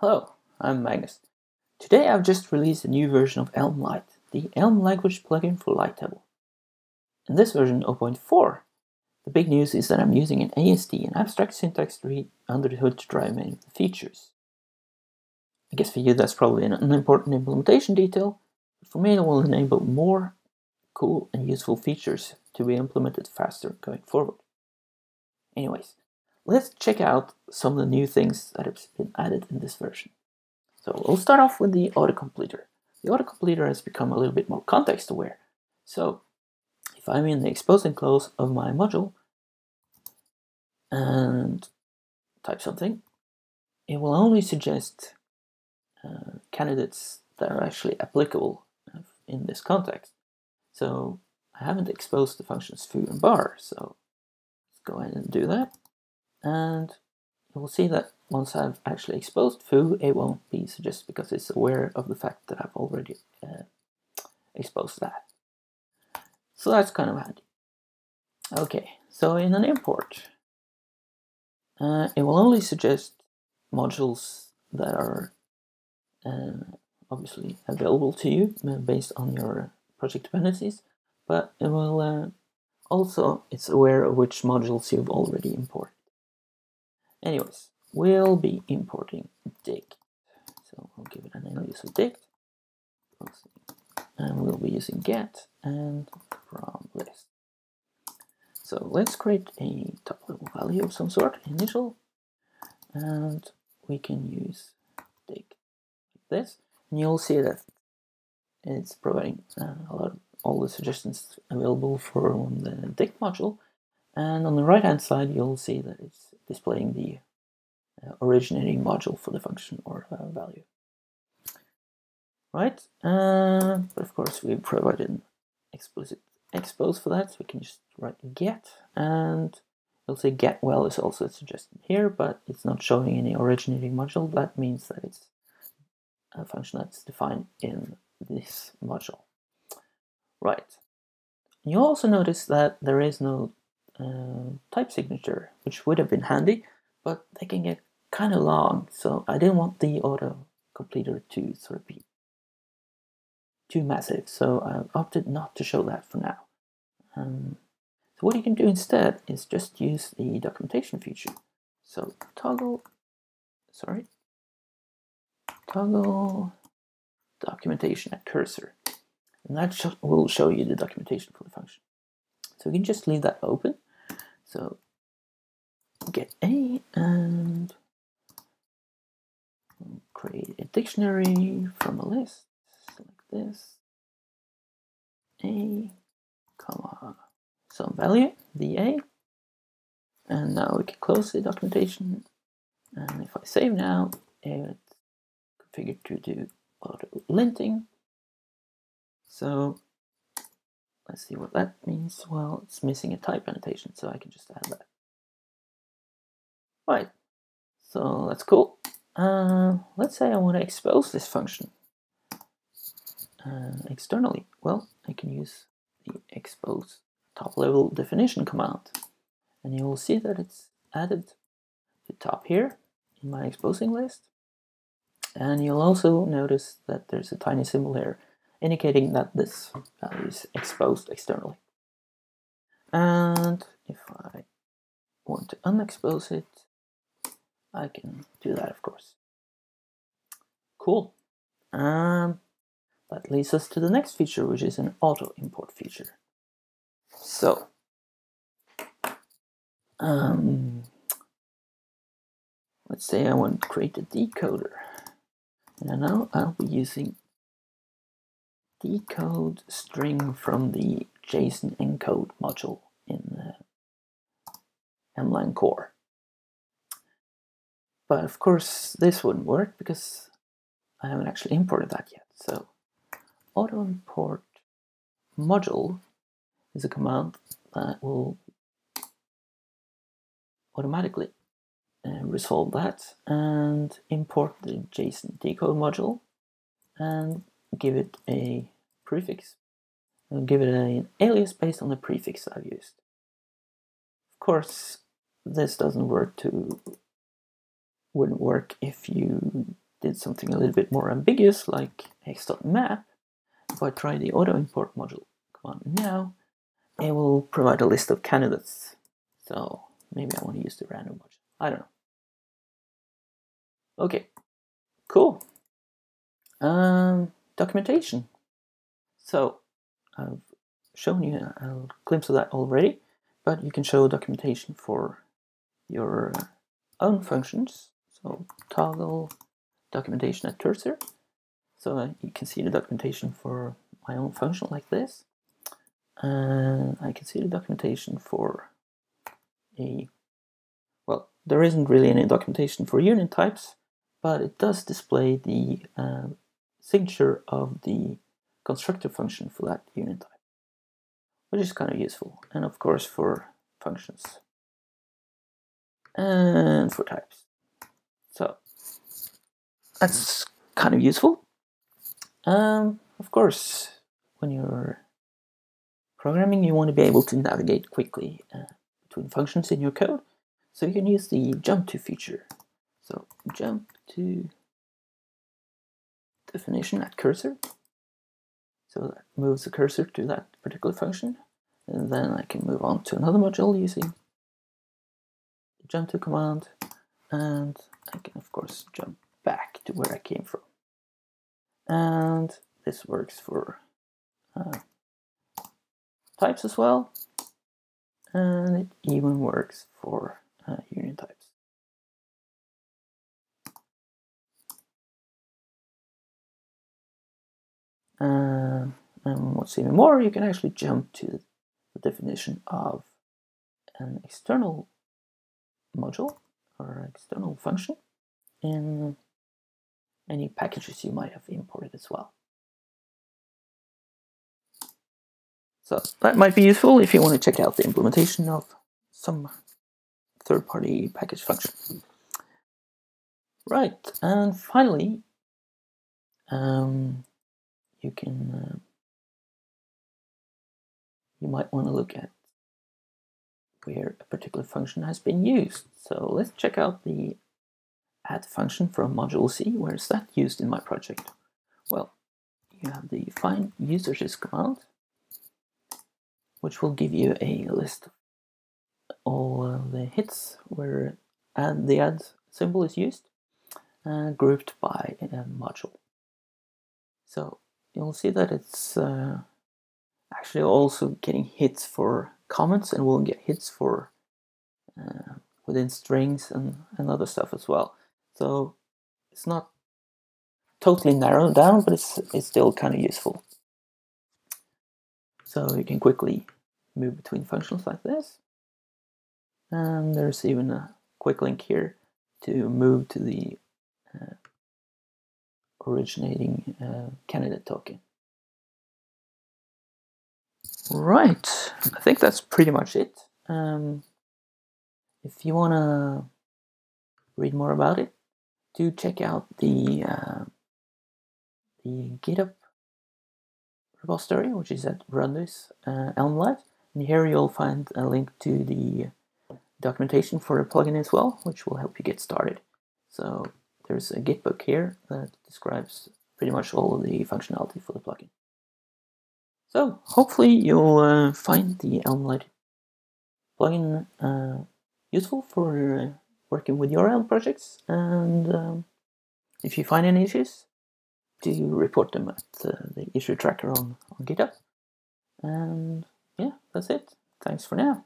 Hello, I'm Magnus. Today I've just released a new version of Elm Light, the Elm language plugin for Light Table. In this version 0.4, the big news is that I'm using an AST, an abstract syntax tree, under the hood to drive many of the features. I guess for you that's probably an unimportant implementation detail, but for me it will enable more cool and useful features to be implemented faster going forward. Anyways, let's check out some of the new things that have been added in this version. So we'll start off with the autocompleter. The autocompleter has become a little bit more context aware. So if I'm in the exposing clause of my module and type something, it will only suggest uh, candidates that are actually applicable in this context. So I haven't exposed the functions foo and bar, so let's go ahead and do that. And you will see that once I've actually exposed foo, it won't be suggested because it's aware of the fact that I've already uh, exposed that. So that's kind of handy. Okay, so in an import, uh, it will only suggest modules that are uh, obviously available to you uh, based on your project dependencies, but it will uh, also, it's aware of which modules you've already imported. Anyways, we'll be importing dict. So we'll give it an alias of dict. And we'll be using get and from list. So let's create a top level value of some sort, initial, and we can use dict like this. And you'll see that it's providing uh, a lot of all the suggestions available for the dict module. And on the right hand side, you'll see that it's displaying the uh, originating module for the function or uh, value. Right, uh, but of course we provided explicit expose for that, so we can just write get, and it'll say get well is also suggested here, but it's not showing any originating module. That means that it's a function that's defined in this module. Right. You also notice that there is no uh, type signature, which would have been handy, but they can get kind of long, so I didn't want the auto completer to sort of be too massive, so I opted not to show that for now. Um, so what you can do instead is just use the documentation feature. So toggle, sorry, toggle documentation at cursor. And that sh will show you the documentation for the function. So we can just leave that open. So get a and create a dictionary from a list like this. A, comma, some value, the A. And now we can close the documentation. And if I save now, it's configured to do auto linting. So let's see what that means. Well, it's missing a type annotation, so I can just add that. Right, so that's cool. Uh, let's say I want to expose this function uh, externally. Well, I can use the expose top level definition command. And you will see that it's added to top here in my exposing list. And you'll also notice that there's a tiny symbol here indicating that this value is exposed externally. And if I want to unexpose it, I can do that, of course. Cool. That leads us to the next feature, which is an auto import feature. So, um, let's say I want to create a decoder. And now I'll be using decode string from the JSON encode module in the elm-lang core. But of course, this wouldn't work because I haven't actually imported that yet. So auto import module is a command that will automatically uh, resolve that and import the JSON decode module and give it a prefix and give it an alias based on the prefix I've used. Of course, this doesn't work to wouldn't work if you did something a little bit more ambiguous like x.map, if I try the auto import module command now, it will provide a list of candidates. So maybe I want to use the random module. I don't know. Okay, cool. Um, documentation. So I've shown you a glimpse of that already, but you can show documentation for your own functions. So toggle documentation at cursor. So uh, you can see the documentation for my own function like this. And I can see the documentation for a, well, there isn't really any documentation for unit types, but it does display the uh, signature of the constructor function for that unit type, which is kind of useful. And of course for functions and for types. So that's kind of useful. Um, of course, when you're programming, you want to be able to navigate quickly uh, between functions in your code. So you can use the jump to feature. So jump to definition at cursor. So that moves the cursor to that particular function. And then I can move on to another module using the jump to command. And I can, of course, jump back to where I came from. And this works for uh, types as well. And it even works for Uh, and what's even more, you can actually jump to the definition of an external module or external function in any packages you might have imported as well. So that might be useful if you want to check out the implementation of some third-party package function. Right, and finally, um, you can uh, you might want to look at where a particular function has been used. So let's check out the add function from module C. Where is that used in my project? Well, you have the find usages command, which will give you a list of all the hits where add, the add symbol is used, uh, grouped by a module. So you'll see that it's uh, actually also getting hits for comments and we'll get hits for uh, within strings and, and other stuff as well. So it's not totally narrowed down, but it's, it's still kind of useful. So you can quickly move between functions like this. And there's even a quick link here to move to the uh, originating uh, candidate token. Right, I think that's pretty much it. Um, if you want to read more about it, do check out the uh, the GitHub repository, which is at rundis uh, Elmlight. And here you'll find a link to the documentation for the plugin as well, which will help you get started. So there's a GitBook here that describes pretty much all of the functionality for the plugin. So hopefully you'll uh, find the Elmlight plugin uh, useful for uh, working with your Elm projects. And um, if you find any issues, do you report them at uh, the issue tracker on, on GitHub. And yeah, that's it. Thanks for now.